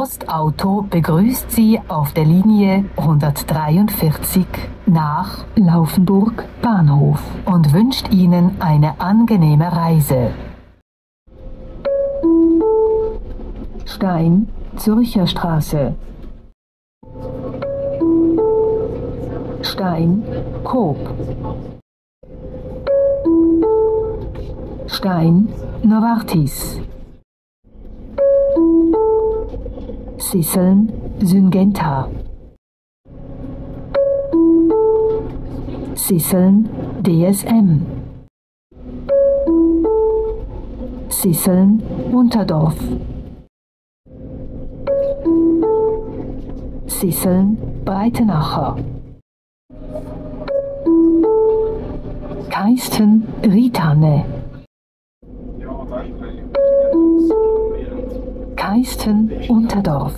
Postauto begrüßt Sie auf der Linie 143 nach Laufenburg Bahnhof und wünscht Ihnen eine angenehme Reise. Stein, Zürcher Straße. Stein, Coop. Stein, Novartis. Sisseln, Syngenta. Sisseln, DSM. Sisseln, Unterdorf. Sisseln, Breitenacher. Keisten, Ritanne. Keisten, Unterdorf.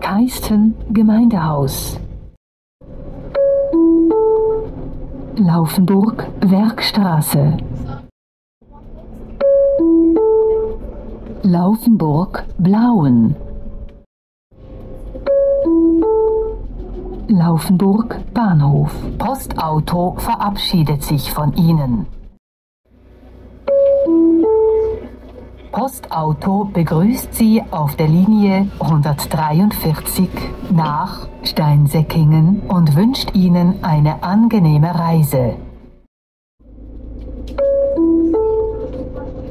Keisten, Gemeindehaus. Laufenburg, Werkstraße. Laufenburg, Blauen. Laufenburg, Bahnhof. Postauto verabschiedet sich von Ihnen. Postauto begrüßt Sie auf der Linie 143 nach Steinsäckingen und wünscht Ihnen eine angenehme Reise.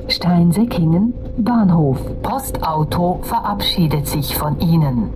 Steinsäckingen, Bahnhof. Postauto verabschiedet sich von Ihnen.